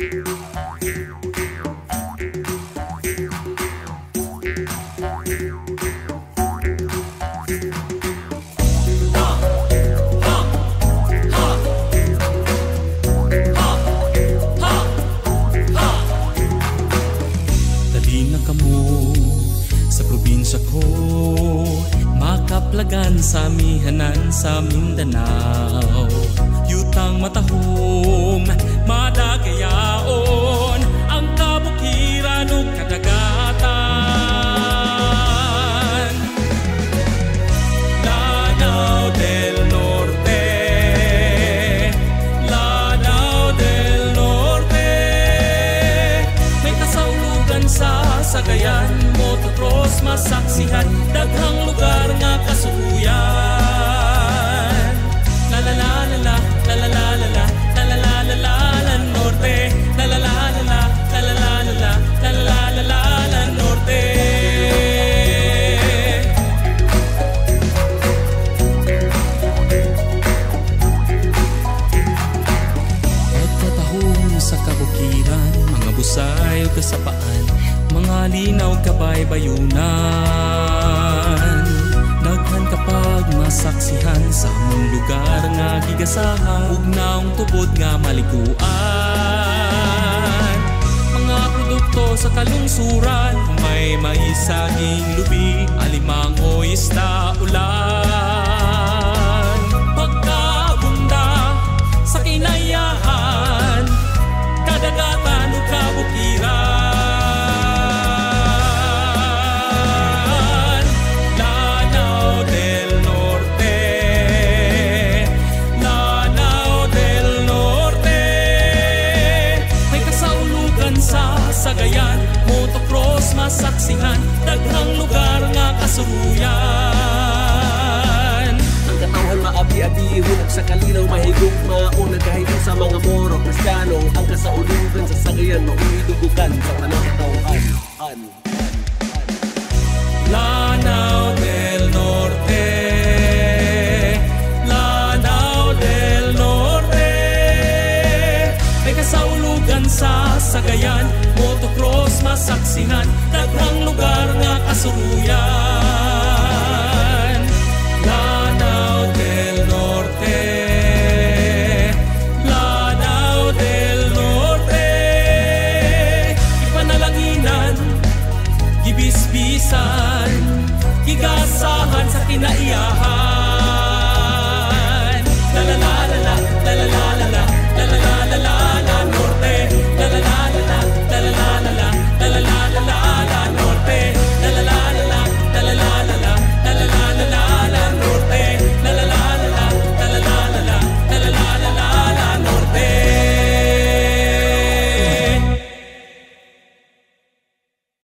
Kamo sa mihanan sa Mindanao. Yutang matahom, madagayaon sa Sagayan Motocross masaksihan Daghang lugar nga kasuyan La la la la la La la la la la La la la la la la Norte la la la la La la la la la La la la la la la Norte Nagtatahong sa kabukiran Mga busay o kasapaan Mga linaw kabay bayunan Daghan kapag masaksihan Sa among lugar nga gigasahan Ug naong tubod nga maliguan. Mga produkto sa kalungsuran May maisaging lubi Alimango isda ulan katawhan maabi-abi Hulog sa kalinaw mahigog Mauna kahigog sa mga moro Kristiyano Ang kasaulugan sa sagayan Mauidugukan sa tanang katawhan An, an, an. Lanao del Norte. Lanao del Norte. May kasaulugan sa Sagayan Motocross masaksihan Daghang lugar nga kasuruyan Ipanalaginan Gibisbisan Gigasahan sa kinaiyahan